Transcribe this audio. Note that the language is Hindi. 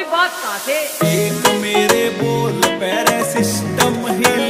कोई बात कहा थे एक मेरे बोल पैर सिस्टम हिल